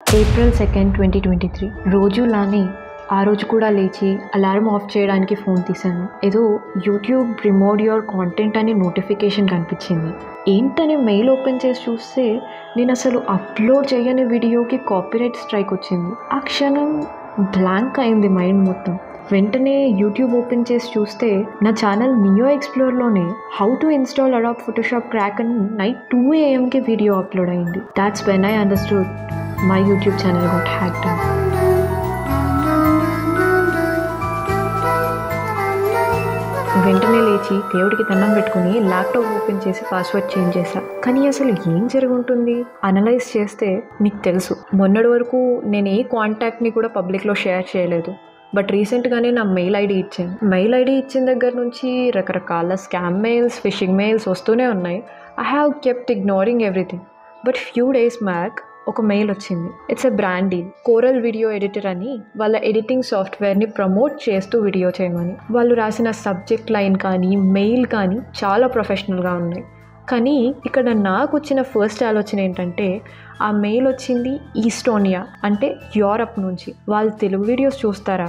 April second twenty twenty three రోజులానే ఆ రోజు కూడా లేచి అలారం ఆఫ్ చేయడానికి ఫోన్ తీశాను. ఏదో యూట్యూబ్ రిమోడ్ యువర్ కాంటెంట్ అని నోటిఫికేషన్ కనిపించింది. ఏంటని మెయిల్ ఓపెన్ చేసి చూస్తే నేను అసలు అప్లోడ్ చేయని వీడియోకి కాపీరైట్ స్ట్రైక్ వచ్చింది. ఆ క్షణం బ్లాంక్ అయింది మైండ్ మొత్తం. వెంటనే యూట్యూబ్ ఓపెన్ చేసి చూస్తే నా channel neo ఎక్స్ప్లోర్లోనే how to install Adobe Photoshop crack అని నైట్ టూ ఏఎంకి వీడియో అప్లోడ్ అయింది. That's when I understood my YouTube channel got hacked వెంటనే లేచి దేవుడికి దండం పెట్టుకుని ల్యాప్టాప్ ఓపెన్ చేసి పాస్వర్డ్ చేంజ్ చేశా. కానీ అసలు ఏం జరుగుంటుంది? అనలైజ్ చేస్తే మీకు తెలుసు. మొన్నటి వరకు నేను ఏ కాంటాక్ట్ని కూడా పబ్లిక్లో షేర్ చేయలేదు. బట్ రీసెంట్గానే నా మెయిల్ ఐడి ఇచ్చాను. మెయిల్ ఐడి ఇచ్చిన దగ్గర నుంచి రకరకాల స్కామ్ మెయిల్స్ ఫిషింగ్ మెయిల్స్ వస్తూనే ఉన్నాయి. I have kept ignoring everything but few days back ఒక మెయిల్ వచ్చింది. It's a brand deal Corel video editor అని వాళ్ళ ఎడిటింగ్ సాఫ్ట్వేర్ని ప్రమోట్ చేస్తూ వీడియో చేయమని. వాళ్ళు రాసిన సబ్జెక్ట్ లైన్ కానీ మెయిల్ కానీ చాలా ప్రొఫెషనల్గా ఉన్నాయి. కానీ ఇక్కడ నాకు వచ్చిన ఫస్ట్ ఆలోచన ఏంటంటే ఆ మెయిల్ వచ్చింది ఈస్టోనియా అంటే యూరప్ నుంచి. వాళ్ళు తెలుగు వీడియోస్ చూస్తారా?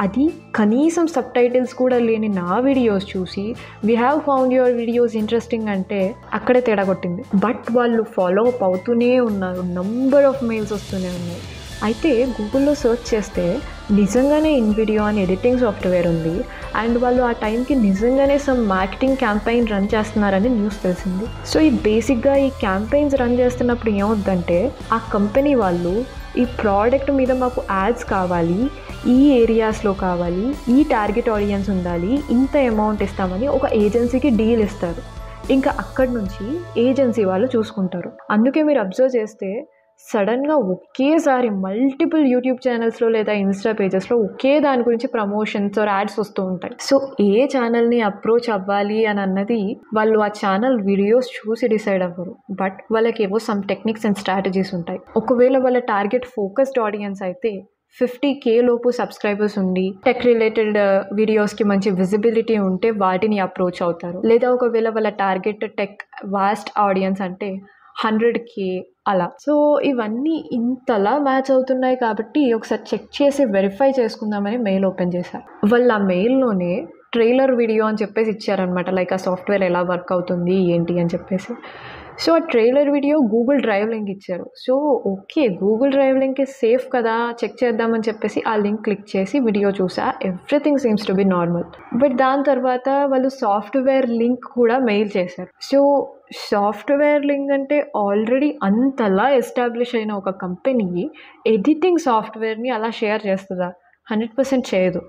అది కనీసం సబ్ టైటిల్స్ కూడా లేని నా వీడియోస్ చూసి we have found your videos interesting అంటే అక్కడే తేడా కొట్టింది. బట్ వాళ్ళు ఫాలో అప్ అవుతూనే ఉన్నారు. నంబర్ ఆఫ్ మెయిల్స్ వస్తూనే ఉన్నాయి. అయితే గూగుల్లో సెర్చ్ చేస్తే నిజంగానే ఇన్ వీడియో అని ఎడిటింగ్ సాఫ్ట్వేర్ ఉంది. అండ్ వాళ్ళు ఆ టైంకి నిజంగానే సమ్ మార్కెటింగ్ క్యాంపెయిన్ రన్ చేస్తున్నారని న్యూస్ తెలిసింది. సో ఈ బేసిక్గా ఈ క్యాంపెయిన్స్ రన్ చేస్తున్నప్పుడు ఏమవుద్దంటే ఆ కంపెనీ వాళ్ళు ఈ ప్రోడక్ట్ మీద మాకు యాడ్స్ కావాలి ఈ ఏరియాస్లో కావాలి ఈ టార్గెట్ ఆడియన్స్ ఉండాలి ఇంత అమౌంట్ ఇస్తామని ఒక ఏజెన్సీకి డీల్ ఇస్తారు. ఇంకా అక్కడి నుంచి ఏజెన్సీ వాళ్ళు చూసుకుంటారు. అందుకే మీరు అబ్జర్వ్ చేస్తే సడన్గా ఒకేసారి మల్టిపుల్ యూట్యూబ్ ఛానల్స్లో లేదా ఇన్స్టా పేజెస్లో ఒకే దాని గురించి ప్రమోషన్స్ ఆర్ యాడ్స్ వస్తూ ఉంటాయి. సో ఏ ఛానల్ని అప్రోచ్ అవ్వాలి అని అన్నది వాళ్ళు ఆ ఛానల్ వీడియోస్ చూసి డిసైడ్ అవ్వరు. బట్ వాళ్ళకి ఏవో సమ్ టెక్నిక్స్ అండ్ స్ట్రాటజీస్ ఉంటాయి. ఒకవేళ వాళ్ళ టార్గెట్ ఫోకస్డ్ ఆడియన్స్ అయితే ఫిఫ్టీ కే లోపు సబ్స్క్రైబర్స్ ఉండి టెక్ రిలేటెడ్ వీడియోస్కి మంచి విజిబిలిటీ ఉంటే వాటిని అప్రోచ్ అవుతారు. లేదా ఒకవేళ వాళ్ళ టార్గెట్ టెక్ వాస్ట్ ఆడియన్స్ అంటే హండ్రెడ్ కే అలా. సో ఇవన్నీ ఇంతలా మ్యాచ్ అవుతున్నాయి కాబట్టి ఒకసారి చెక్ చేసి వెరిఫై చేసుకుందామని మెయిల్ ఓపెన్ చేశారు వాళ్ళు ఆ మెయిల్లోనే ట్రైలర్ వీడియో అని చెప్పేసి ఇచ్చారనమాట లైక్ ఆ సాఫ్ట్వేర్ ఎలా వర్క్ అవుతుంది ఏంటి అని చెప్పేసి. సో ఆ trailer video Google drive link ఇచ్చారు. So okay Google drive link safe కదా చెక్ చేద్దామని చెప్పేసి ఆ లింక్ క్లిక్ చేసి వీడియో చూసా everything seems to be normal. But దాని తర్వాత వాళ్ళు సాఫ్ట్వేర్ లింక్ కూడా మెయిల్ చేశారు. సో సాఫ్ట్వేర్ లింక్ అంటే ఆల్రెడీ అంతలా ఎస్టాబ్లిష్ అయిన ఒక కంపెనీ ఎడిటింగ్ సాఫ్ట్వేర్ని అలా షేర్ చేస్తుందా? హండ్రెడ్ పర్సెంట్ చేయదు.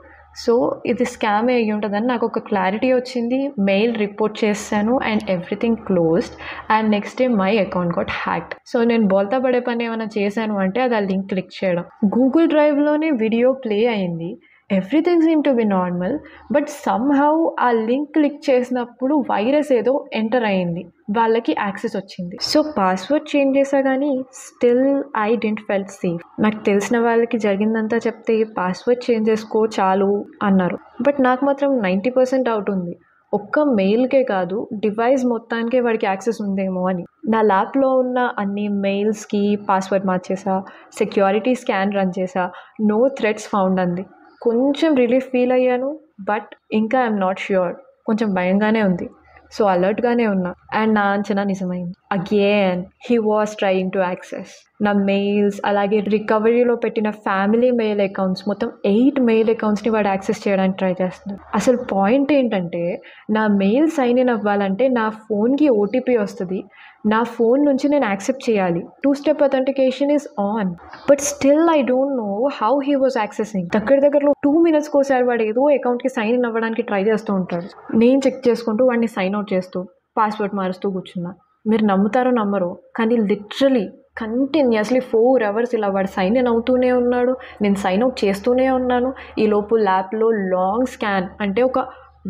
సో ఇది స్కామ్ అయ్యి ఉంటుందని నాకు ఒక క్లారిటీ వచ్చింది. మెయిల్ రిపోర్ట్ చేశాను and everything closed and next day my account got hacked. So నేను బోల్తా పడే పని ఏమైనా చేశాను అంటే అది ఆ లింక్ క్లిక్ చేయడం. గూగుల్ డ్రైవ్లోనే వీడియో ప్లే అయింది. Everything seem to be normal but somehow ఆ లింక్ క్లిక్ చేసినప్పుడు వైరస్ ఏదో ఎంటర్ అయింది. వాళ్ళకి యాక్సెస్ వచ్చింది. సో పాస్వర్డ్ చేంజ్ చేసా కానీ still I didn't felt safe నాకు తెలిసిన వాళ్ళకి జరిగిందంతా చెప్తే పాస్వర్డ్ చేంజ్ చేసుకో చాలు అన్నారు. బట్ నాకు మాత్రం నైంటీ పర్సెంట్ డౌట్ ఉంది. ఒక్క మెయిల్కే కాదు డివైస్ మొత్తానికే వాడికి యాక్సెస్ ఉందేమో అని. నా ల్యాప్లో ఉన్న అన్ని మెయిల్స్కి పాస్వర్డ్ మార్చేసా సెక్యూరిటీ స్కాన్ రన్ చేసా నో థ్రెడ్స్ ఫౌండ్ అంది. కొంచెం రిలీఫ్ ఫీల్ అయ్యాను బట్ ఇంకా ఐఎమ్ నాట్ ష్యూర్ కొంచెం భయంగానే ఉంది. సో అలర్ట్గానే ఉన్నా. అండ్ నా అంచనా నిజమైంది. Again he was trying to access నా మెయిల్స్ అలాగే రికవరీలో పెట్టిన ఫ్యామిలీ మెయిల్ అకౌంట్స్ మొత్తం ఎయిట్ మెయిల్ అకౌంట్స్ని వాడు యాక్సెస్ చేయడానికి ట్రై చేస్తున్నాడు. అసలు పాయింట్ ఏంటంటే నా మెయిల్ సైన్ ఇన్ అవ్వాలంటే నా ఫోన్కి ఓటీపీ వస్తుంది. నా ఫోన్ నుంచి నేను యాక్సెప్ట్ చేయాలి. Two step authentication is on but still I don't know how he was accessing దగ్గర దగ్గరలో టూ మినిట్స్కి ఒకసారి వాడు ఏదో అకౌంట్కి సైన్ ఇన్ అవ్వడానికి ట్రై చేస్తూ ఉంటాడు. నేను చెక్ చేసుకుంటూ వాడిని సైన్ అవుట్ చేస్తూ పాస్వర్డ్ మారుస్తూ కూర్చున్నా. మీరు నమ్ముతారో నమ్మరో కానీ లిటరలీ కంటిన్యూస్లీ ఫోర్ అవర్స్ ఇలా వాడు సైన్ ఇన్ అవుతూనే ఉన్నాడు. నేను సైన్ అవుట్ చేస్తూనే ఉన్నాను. ఈ లోపు ల్యాప్లో లాంగ్ స్కాన్ అంటే ఒక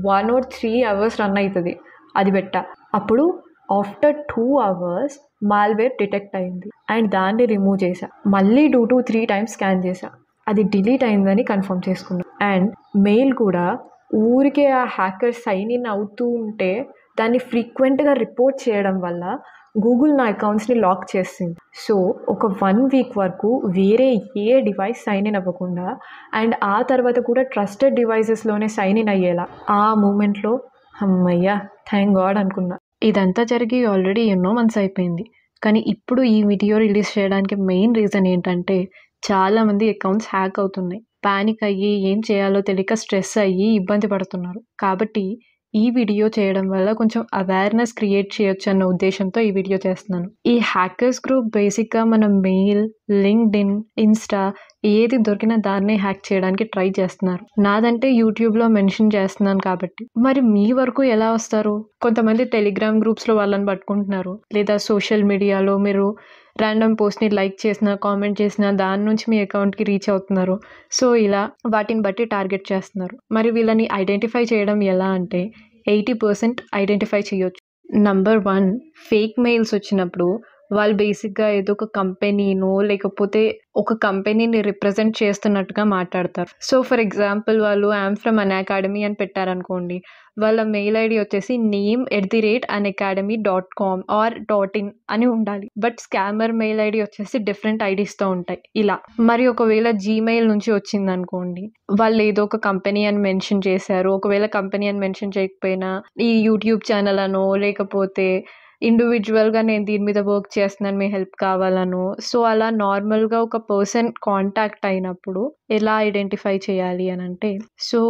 one or three hours run అవుతుంది. అది పెట్ట. అప్పుడు after two hours malware detect అయింది. అండ్ దాన్ని రిమూవ్ చేశా. మళ్ళీ two two three times scan చేశా. అది డిలీట్ అయిందని కన్ఫర్మ్ చేసుకున్నా. అండ్ మెయిల్ కూడా ఊరికే ఆ హ్యాకర్ సైన్ ఇన్ అవుతూ ఉంటే దాన్ని ఫ్రీక్వెంట్గా రిపోర్ట్ చేయడం వల్ల గూగుల్ నా అకౌంట్స్ని లాక్ చేసింది. సో ఒక వన్ వీక్ వరకు వేరే ఏ డివైస్ సైన్ ఇన్ అవ్వకుండా అండ్ ఆ తర్వాత కూడా ట్రస్టెడ్ డివైసెస్లోనే సైన్ ఇన్ అయ్యేలా. ఆ మూమెంట్లో అమ్మయ్యా థ్యాంక్ గాడ్ అనుకున్నా. ఇదంతా జరిగి ఆల్రెడీ ఎన్నో మంత్స్ అయిపోయింది. కానీ ఇప్పుడు ఈ వీడియో రిలీజ్ చేయడానికి మెయిన్ రీజన్ ఏంటంటే చాలామంది అకౌంట్స్ హ్యాక్ అవుతున్నాయి. ప్యానిక్ అయ్యి ఏం చేయాలో తెలియక స్ట్రెస్ అయ్యి ఇబ్బంది పడుతున్నారు. కాబట్టి ఈ వీడియో చేయడం వల్ల కొంచెం అవేర్నెస్ క్రియేట్ చేయొచ్చు అన్న ఉద్దేశంతో ఈ వీడియో చేస్తున్నాను. ఈ హ్యాకర్స్ గ్రూప్ బేసిక్గా మన మెయిల్ లింక్డ్ ఇన్ ఇన్స్టా ఏది దొరికినా దాన్నే హ్యాక్ చేయడానికి ట్రై చేస్తున్నారు. నాదంటే యూట్యూబ్లో మెన్షన్ చేస్తున్నాను కాబట్టి. మరి మీ వరకు ఎలా వస్తారు? కొంతమంది టెలిగ్రామ్ గ్రూప్స్లో వాళ్ళని పట్టుకుంటున్నారు. లేదా సోషల్ మీడియాలో మీరు ర్యాండమ్ పోస్ట్ని లైక్ చేసిన కామెంట్ చేసిన దాని నుంచి మీ అకౌంట్కి రీచ్ అవుతున్నారు. సో ఇలా వాటిని బట్టి టార్గెట్ చేస్తున్నారు. మరి వీళ్ళని ఐడెంటిఫై చేయడం ఎలా అంటే ఎయిటీ పర్సెంట్ ఐడెంటిఫై చేయొచ్చు. నంబర్ వన్ ఫేక్ మెయిల్స్ వచ్చినప్పుడు వాళ్ళు బేసిక్గా ఏదో ఒక కంపెనీనో లేకపోతే ఒక కంపెనీని రిప్రజెంట్ చేస్తున్నట్టుగా మాట్లాడతారు. సో ఫర్ ఎగ్జాంపుల్ వాళ్ళు ఐమ్ ఫ్రమ్ అన్ అకాడమీ అని పెట్టారనుకోండి వాళ్ళ మెయిల్ ఐడి వచ్చేసి name at the rate Unacademy dot com or dot in అని ఉండాలి. బట్ స్కామర్ మెయిల్ ఐడి వచ్చేసి డిఫరెంట్ ఐడీస్తో ఉంటాయి. ఇలా. మరి ఒకవేళ జీమెయిల్ నుంచి వచ్చింది అనుకోండి వాళ్ళు ఏదో ఒక కంపెనీ అని మెన్షన్ చేశారు. ఒకవేళ కంపెనీ అని మెన్షన్ చేయకపోయినా ఈ యూట్యూబ్ ఛానల్ అనో లేకపోతే ఇండివిజువల్గా నేను దీని మీద వర్క్ చేస్తున్నాను మీ హెల్ప్ కావాలను. సో అలా నార్మల్గా ఒక పర్సన్ కాంటాక్ట్ అయినప్పుడు ఎలా ఐడెంటిఫై చేయాలి అని అంటే సో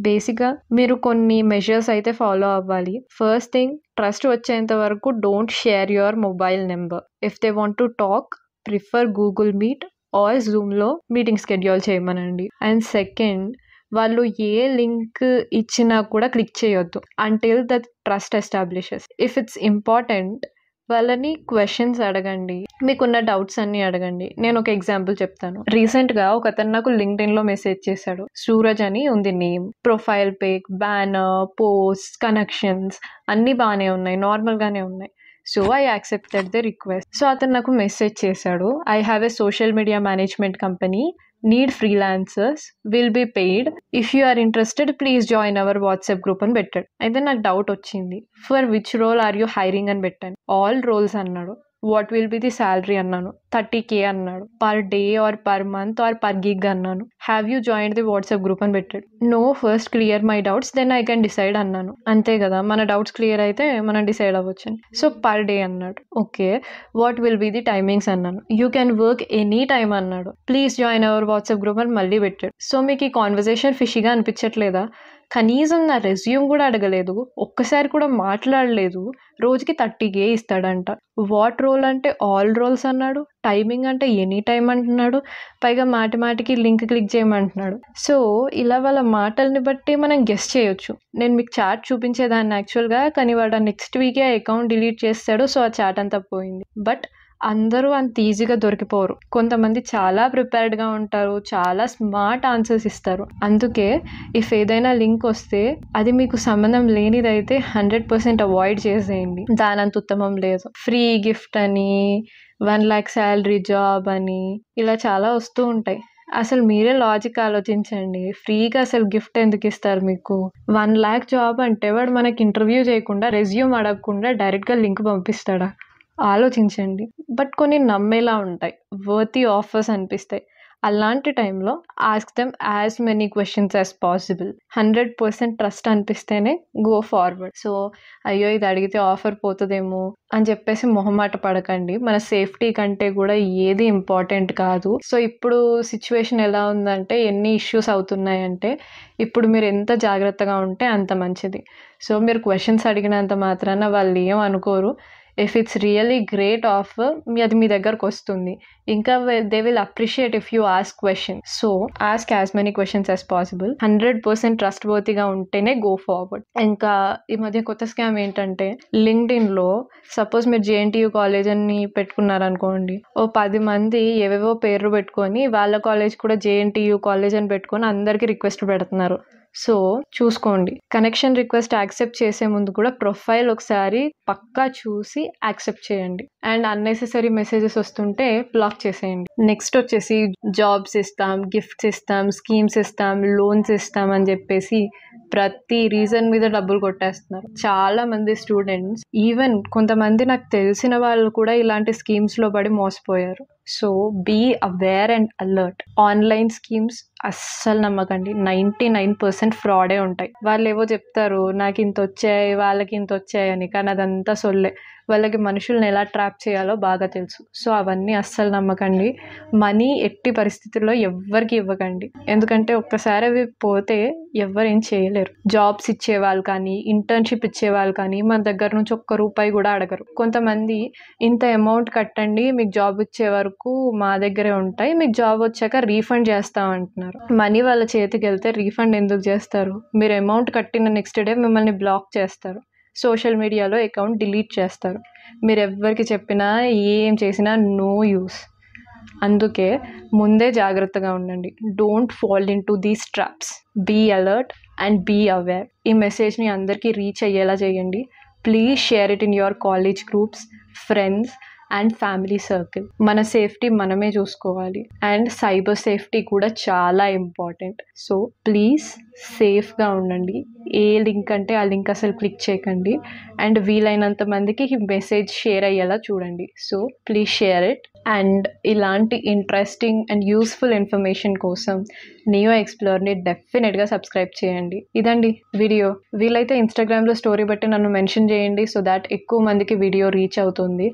బేసిక్గా మీరు కొన్ని మెజర్స్ అయితే ఫాలో అవ్వాలి. ఫస్ట్ థింగ్ ట్రస్ట్ వచ్చేంత వరకు don't share your mobile number if they want to talk prefer Google meet or జూమ్లో మీటింగ్ స్కెడ్యూల్ చేయమనండి. అండ్ సెకండ్ వాళ్ళు ఏ లింక్ ఇచ్చినా కూడా క్లిక్ చేయొద్దు until the trust establishes if it's important వాళ్ళని క్వశ్చన్స్ అడగండి. మీకున్న డౌట్స్ అన్ని అడగండి. నేను ఒక ఎగ్జాంపుల్ చెప్తాను. రీసెంట్గా ఒక అతను నాకు లింక్డ్ఇన్లో మెసేజ్ చేశాడు. సూరజ్ అని ఉంది name profile pic banner post connections అన్నీ బాగానే ఉన్నాయి. నార్మల్గానే ఉన్నాయి. So I accepted the request so అతను నాకు మెసేజ్ చేశాడు. I have a social media management company need freelancers will be paid if you are interested please join our WhatsApp group అని పెట్టాడు. అయితే నాకు డౌట్ వచ్చింది. For which role are you hiring అని పెట్టాను ఆల్ రోల్స్ అన్నాడు. What will be the salary అన్నాను. Thirty కే అన్నాడు. Per day or per month or per gig అన్నాను. Have you join the WhatsApp group అని పెట్టాడు. No first clear my doubts then I can decide అన్నాను. అంతే కదా మన డౌట్స్ క్లియర్ అయితే మనం డిసైడ్ అవ్వచ్చు సో పర్ డే అన్నాడు. Okay what will be the timings అన్నాను. You can work any time అన్నాడు. Please join our WhatsApp group అని మళ్ళీ పెట్టాడు. సో మీకు ఈ కాన్వర్జేషన్ ఫిషిగా అనిపించట్లేదా? కనీసం నా రెజ్యూమ్ కూడా అడగలేదు ఒక్కసారి కూడా మాట్లాడలేదు. రోజుకి థర్టీకే ఇస్తాడంట. వాట్ రోల్ అంటే ఆల్ రోల్స్ అన్నాడు. టైమింగ్ అంటే ఎనీ టైం అంటున్నాడు. పైగా మాటి మాటికి లింక్ క్లిక్ చేయమంటున్నాడు. సో ఇలా వాళ్ళ మాటల్ని బట్టి మనం గెస్ట్ చేయొచ్చు. నేను మీకు చాట్ చూపించేదాన్ని యాక్చువల్గా కానీ వాడు నెక్స్ట్ వీకే అకౌంట్ డిలీట్ చేస్తాడు సో ఆ చాట్ అంతా పోయింది. బట్ అందరూ అంత ఈజీగా దొరికిపోరు. కొంతమంది చాలా ప్రిపేర్డ్గా ఉంటారు చాలా స్మార్ట్ ఆన్సర్స్ ఇస్తారు. అందుకే ఇఫ్ ఏదైనా లింక్ వస్తే అది మీకు సంబంధం లేనిదైతే హండ్రెడ్ పర్సెంట్ అవాయిడ్ చేసేయండి. దానంత ఉత్తమం లేదు. ఫ్రీ గిఫ్ట్ అని వన్ ల్యాక్ శాలరీ జాబ్ అని ఇలా చాలా వస్తూ ఉంటాయి. అసలు మీరే లాజిక్ ఆలోచించండి. ఫ్రీగా అసలు గిఫ్ట్ ఎందుకు ఇస్తారు మీకు? వన్ ల్యాక్ జాబ్ అంటే వాడు మనకి ఇంటర్వ్యూ చేయకుండా రెజ్యూమ్ అడగకుండా డైరెక్ట్గా లింక్ పంపిస్తాడా? ఆలోచించండి. బట్ కొన్ని నమ్మేలా ఉంటాయి. వర్తీ ఆఫర్స్ అనిపిస్తాయి. అలాంటి టైంలో ask them as many questions as possible. Hundred percent trust అనిపిస్తేనే go forward. So అయ్యో ఇది అడిగితే ఆఫర్ పోతుందేమో అని చెప్పేసి మొహమాట పడకండి. మన సేఫ్టీ కంటే కూడా ఏది ఇంపార్టెంట్ కాదు. సో ఇప్పుడు సిచ్యువేషన్ ఎలా ఉందంటే ఎన్ని ఇష్యూస్ అవుతున్నాయంటే ఇప్పుడు మీరు ఎంత జాగ్రత్తగా ఉంటే అంత మంచిది. సో మీరు క్వశ్చన్స్ అడిగినంత మాత్రాన వాళ్ళు ఏం అనుకోరు. If it's really great offer మీ అది మీ దగ్గరకు వస్తుంది. ఇంకా they will appreciate if you ask question so ask as many questions as possible hundred percent trust వర్తిగా ఉంటేనే గో ఫార్వర్డ్ ఇంకా ఈ మధ్య కొత్త స్కామ్ ఏంటంటే లింక్డ్ ఇన్లో సపోజ్ మీరు జేఎన్టీయూ కాలేజ్ అని పెట్టుకున్నారనుకోండి ఓ పది మంది ఏవేవో పేర్లు పెట్టుకొని వాళ్ళ కాలేజ్ కూడా జేఎన్టీయూ కాలేజ్ అని పెట్టుకొని అందరికీ రిక్వెస్ట్ పెడుతున్నారు. సో చూసుకోండి. కనెక్షన్ రిక్వెస్ట్ యాక్సెప్ట్ చేసే ముందు కూడా ప్రొఫైల్ ఒకసారి పక్కా చూసి యాక్సెప్ట్ చేయండి. అండ్ అన్నెసెసరీ మెసేజెస్ వస్తుంటే బ్లాక్ చేసేయండి. నెక్స్ట్ వచ్చేసి జాబ్స్ ఇస్తాం గిఫ్ట్స్ ఇస్తాం స్కీమ్స్ ఇస్తాం లోన్స్ ఇస్తాం అని చెప్పేసి ప్రతి రీజన్ మీద డబ్బులు కొట్టేస్తున్నారు. చాలా మంది స్టూడెంట్స్ ఈవెన్ కొంతమంది నాకు తెలిసిన వాళ్ళు కూడా ఇలాంటి స్కీమ్స్లో పడి మోసపోయారు. So be aware and alert online schemes అస్సలు నమ్మకండి. నైంటీ నైన్ పర్సెంట్ ఫ్రాడే ఉంటాయి. వాళ్ళు ఏవో చెప్తారు నాకు ఇంత వచ్చాయి వాళ్ళకి ఇంత వచ్చాయి అని కానీ అదంతా సొల్లే. వాళ్ళకి మనుషుల్ని ఎలా ట్రాప్ చేయాలో బాగా తెలుసు. సో అవన్నీ అస్సలు నమ్మకండి. మనీ ఎట్టి పరిస్థితుల్లో ఎవ్వరికి ఇవ్వకండి. ఎందుకంటే ఒక్కసారి అవి పోతే ఎవరేం చేయలేరు. జాబ్స్ ఇచ్చేవాళ్ళు కానీ ఇంటర్న్షిప్ ఇచ్చేవాళ్ళు కానీ మన దగ్గర నుంచి ఒక్క రూపాయి కూడా అడగరు. కొంతమంది ఇంత అమౌంట్ కట్టండి మీకు జాబ్ ఇచ్చే వరకు మా దగ్గరే ఉంటాయి మీకు జాబ్ వచ్చాక రీఫండ్ చేస్తాం అంటున్నారు. మనీ వాళ్ళ చేతికి వెళ్తే రీఫండ్ ఎందుకు చేస్తారు? మీరు అమౌంట్ కట్టిన నెక్స్ట్ డే మిమ్మల్ని బ్లాక్ చేస్తారు. సోషల్ మీడియాలో అకౌంట్ డిలీట్ చేస్తారు. మీరు ఎవరికి చెప్పినా ఏం చేసినా నో యూస్. అందుకే ముందే జాగ్రత్తగా ఉండండి. Don't fall into these traps. Be alert and be aware. ఈ మెసేజ్ని అందరికీ రీచ్ అయ్యేలా చేయండి. Please share it in your college groups friends and family circle. మన సేఫ్టీ మనమే చూసుకోవాలి. అండ్ సైబర్ సేఫ్టీ కూడా చాలా ఇంపార్టెంట్. సో ప్లీజ్ సేఫ్గా ఉండండి. ఏ లింక్ అంటే ఆ లింక్ అసలు క్లిక్ చేయకండి. అండ్ వీలైనంత మందికి ఈ మెసేజ్ షేర్ అయ్యేలా చూడండి. So please share it. And ఇలాంటి ఇంట్రెస్టింగ్ అండ్ యూస్ఫుల్ ఇన్ఫర్మేషన్ కోసం నియో ఎక్స్ప్లోర్ని డెఫినెట్గా సబ్స్క్రైబ్ చేయండి. ఇదండి వీడియో. వీలైతే ఇన్స్టాగ్రామ్లో స్టోరీ బట్టి నన్ను మెన్షన్ చేయండి. సో దాట్ ఎక్కువ మందికి వీడియో రీచ్ అవుతుంది.